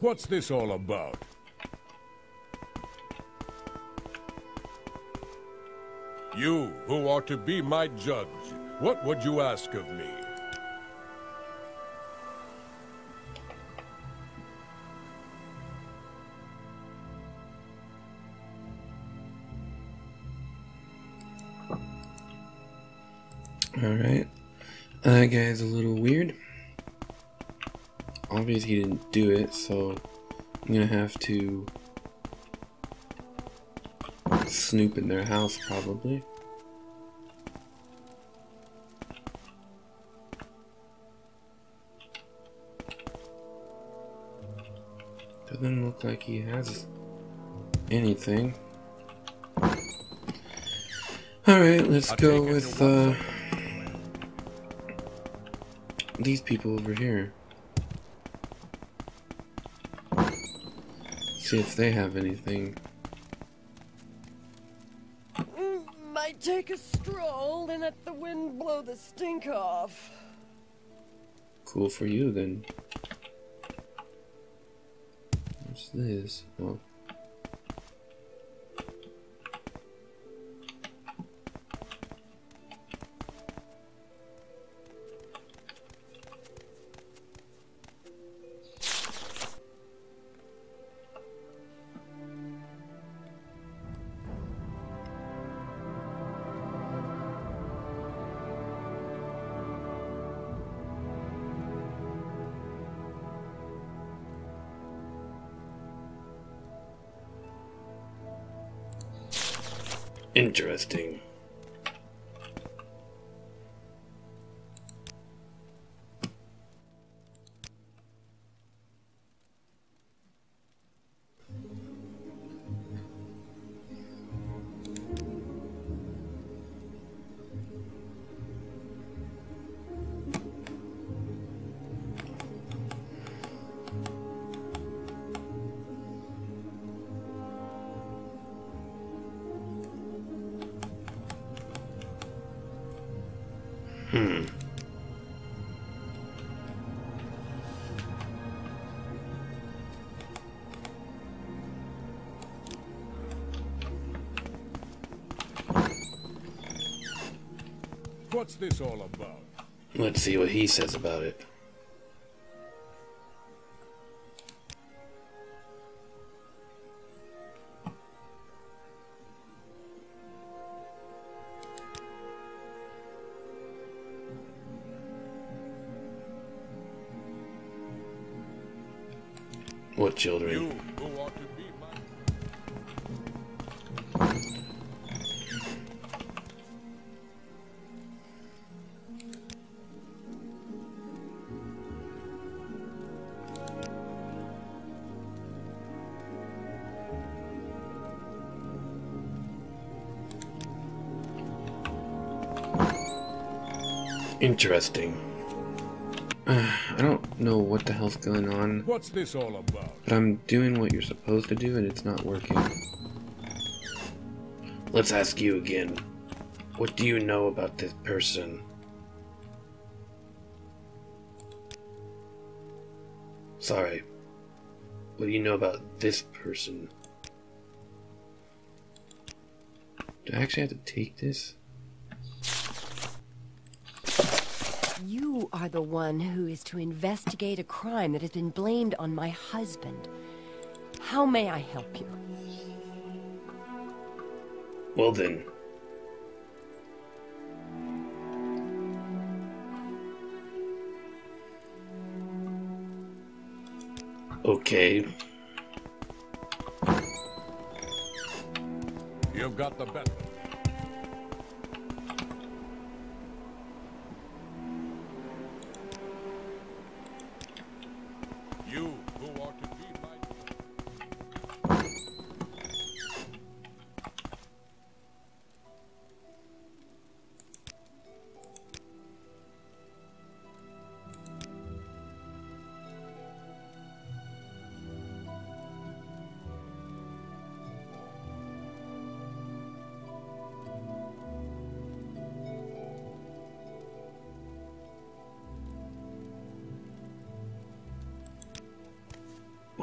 What's this all about? You, who are to be my judge, what would you ask of me? Alright. That guy's a little weird. Obviously he didn't do it, so I'm gonna have to snoop in their house probably. Doesn't look like he has anything. Alright, let's go with uh, these people over here. See if they have anything. Mm, Might take a stroll and let the wind blow the stink off. Cool for you then. What's this? Oh. Interesting. What's this all about? Let's see what he says about it. What children? Interesting. Uh, I don't know what the hell's going on, What's this all about? but I'm doing what you're supposed to do and it's not working. Let's ask you again. What do you know about this person? Sorry. What do you know about this person? Do I actually have to take this? You are the one who is to investigate a crime that has been blamed on my husband. How may I help you? Well then. Okay. You've got the better.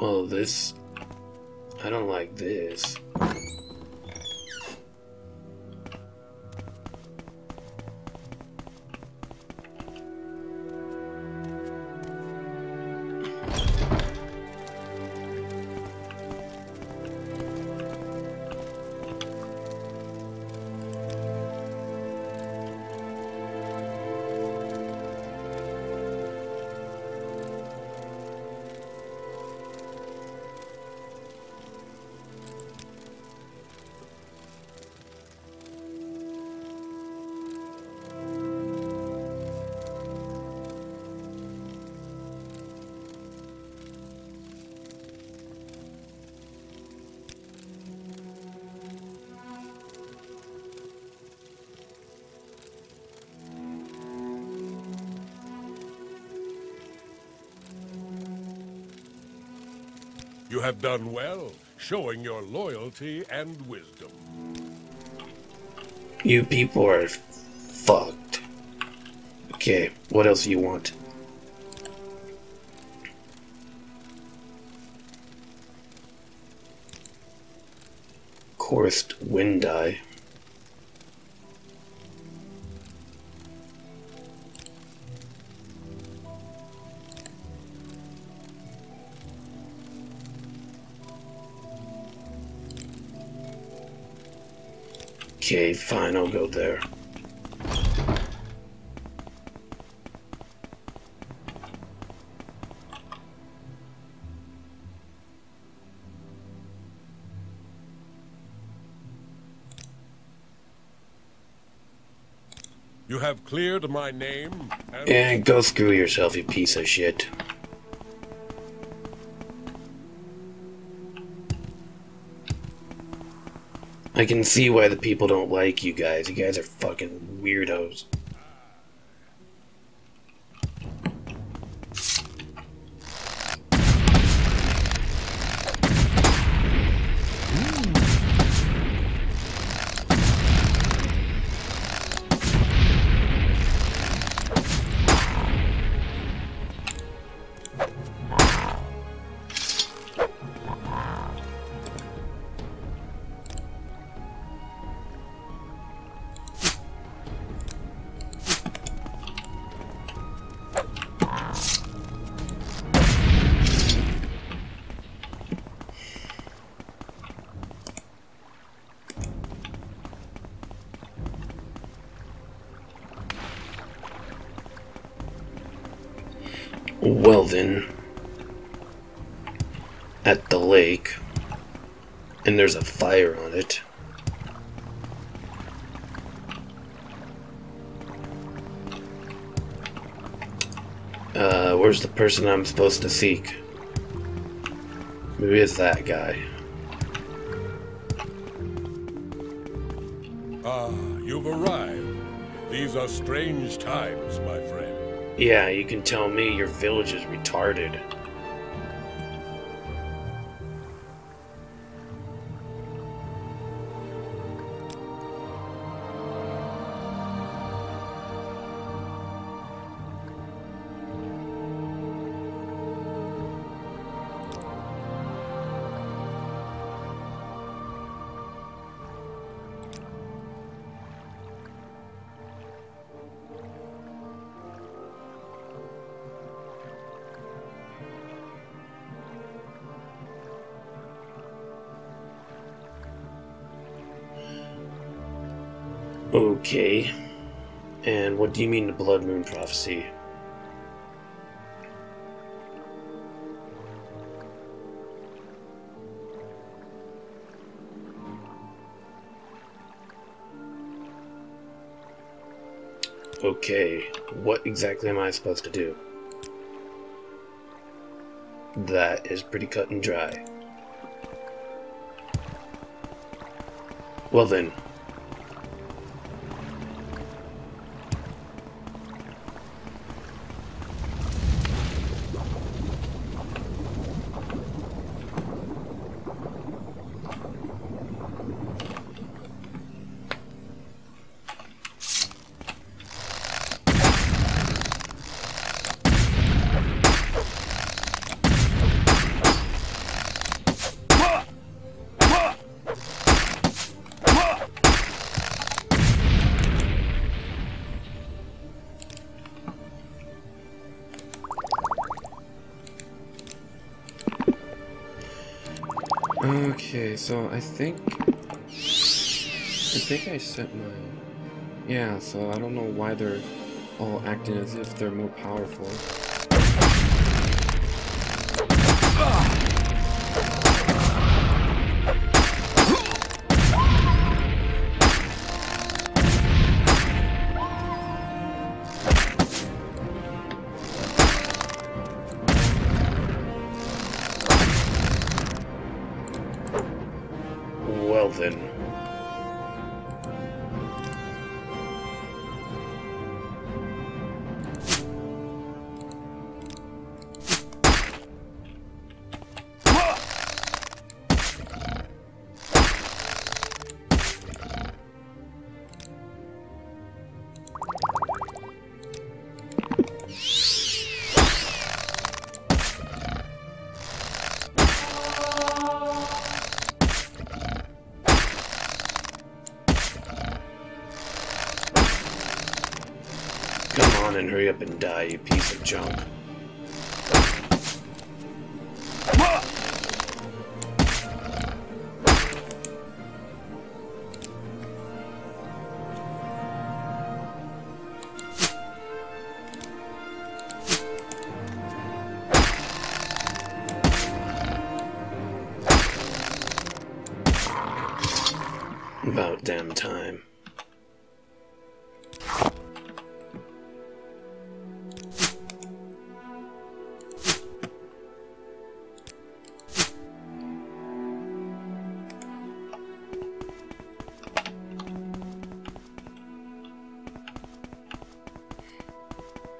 Well, this... I don't like this. You have done well, showing your loyalty and wisdom. You people are fucked. Okay, what else do you want? Coursed wind Okay, fine, I'll go there. You have cleared my name and And go screw yourself, you piece of shit. I can see why the people don't like you guys. You guys are fucking weirdos. Then, at the lake, and there's a fire on it. Uh, where's the person I'm supposed to seek? Maybe it's that guy. ah, you've arrived. These are strange times, my friend. Yeah, you can tell me your village is retarded. Okay. And what do you mean the Blood Moon Prophecy? Okay, what exactly am I supposed to do? That is pretty cut and dry. Well then, so I think I think I set my yeah. So I don't know why they're all acting as if they're more powerful. And hurry up and die, you piece of junk.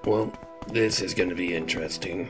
Well, this is gonna be interesting.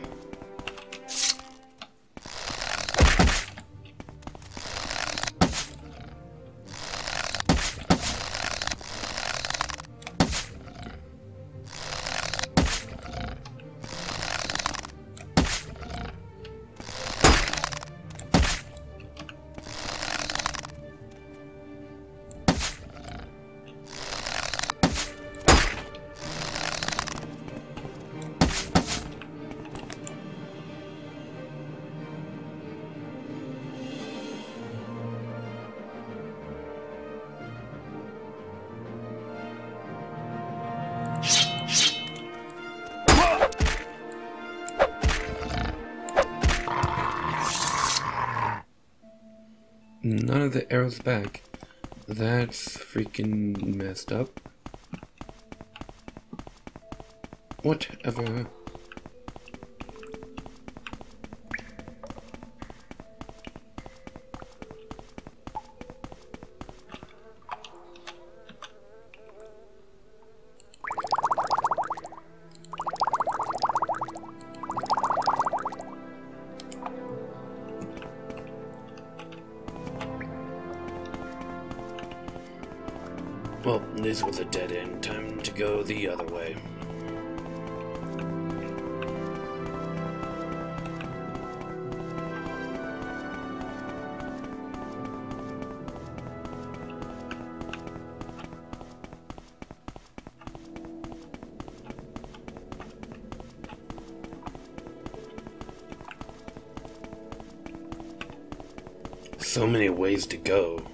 Of the arrows back. That's freaking messed up. Whatever. Well, this was a dead end. Time to go the other way. So many ways to go.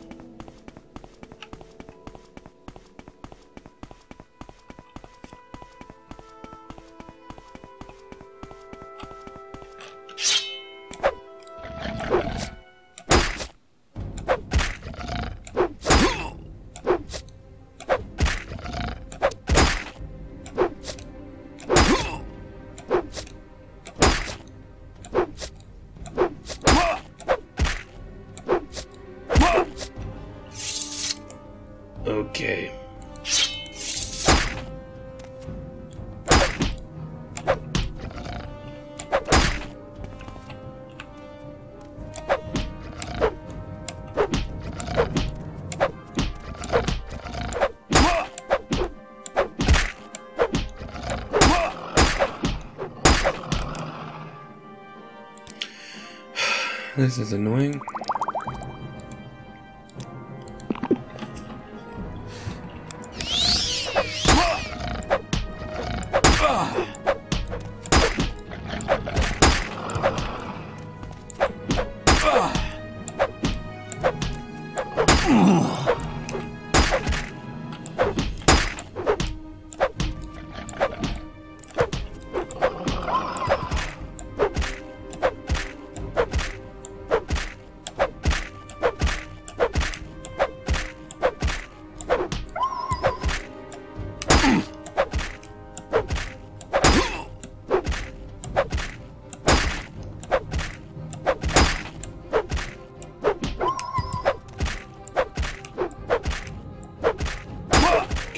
This is annoying.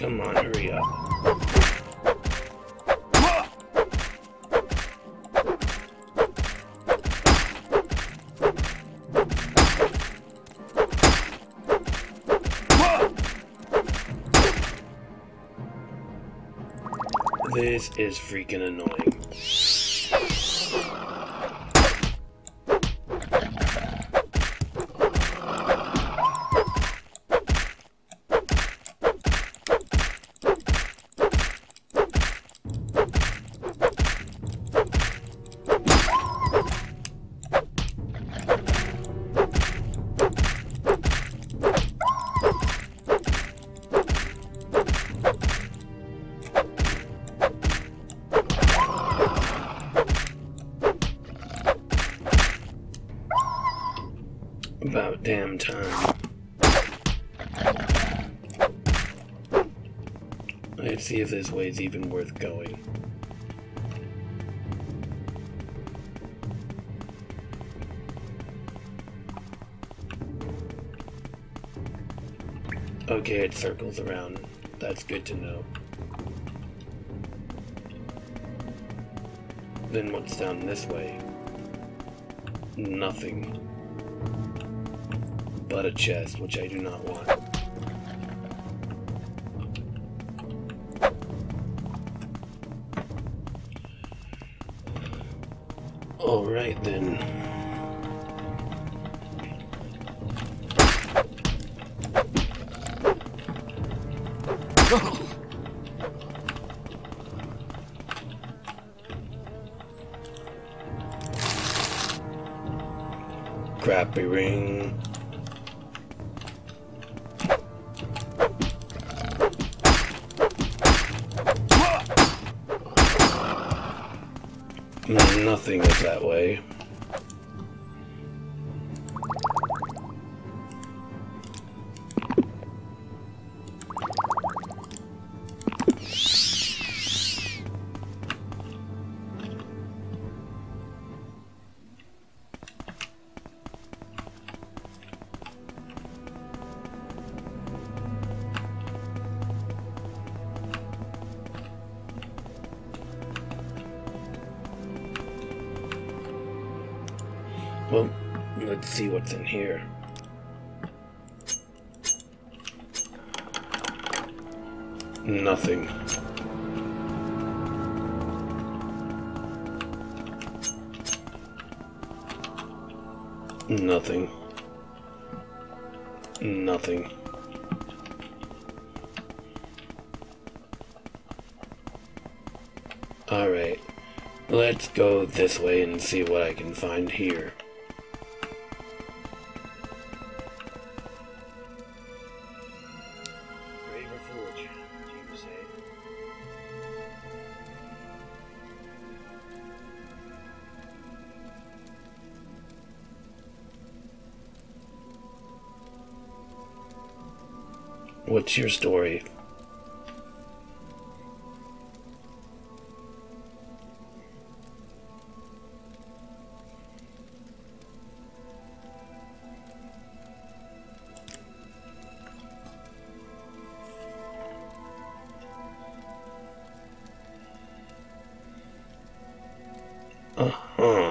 Come on, hurry up. This is freaking annoying. See if this way's even worth going. Okay, it circles around. That's good to know. Then what's down this way? Nothing. But a chest, which I do not want. Alright then. See what's in here. Nothing. Nothing. Nothing. Alright. Let's go this way and see what I can find here. Your story? Uh-huh.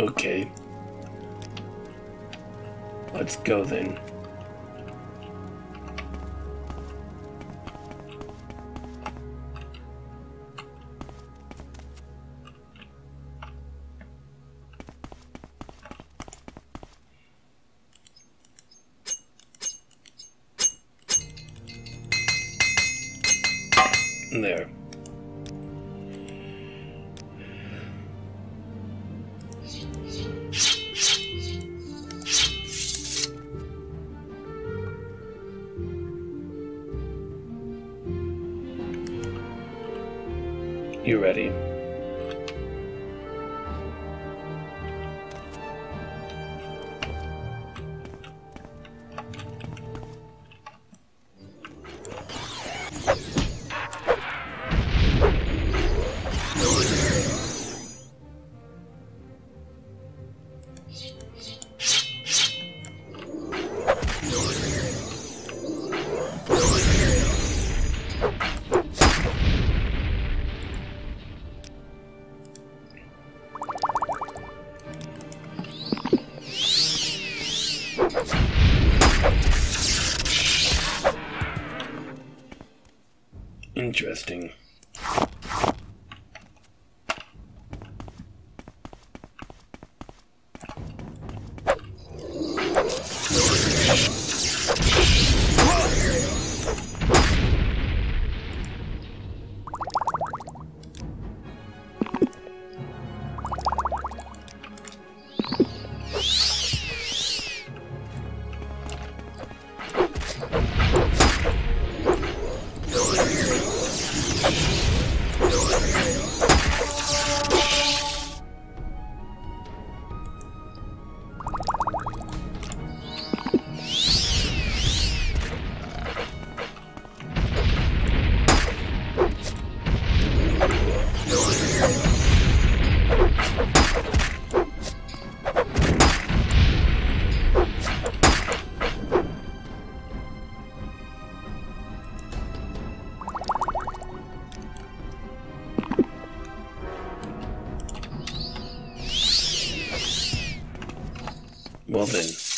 Okay. Let's go then. There. You ready? Well then.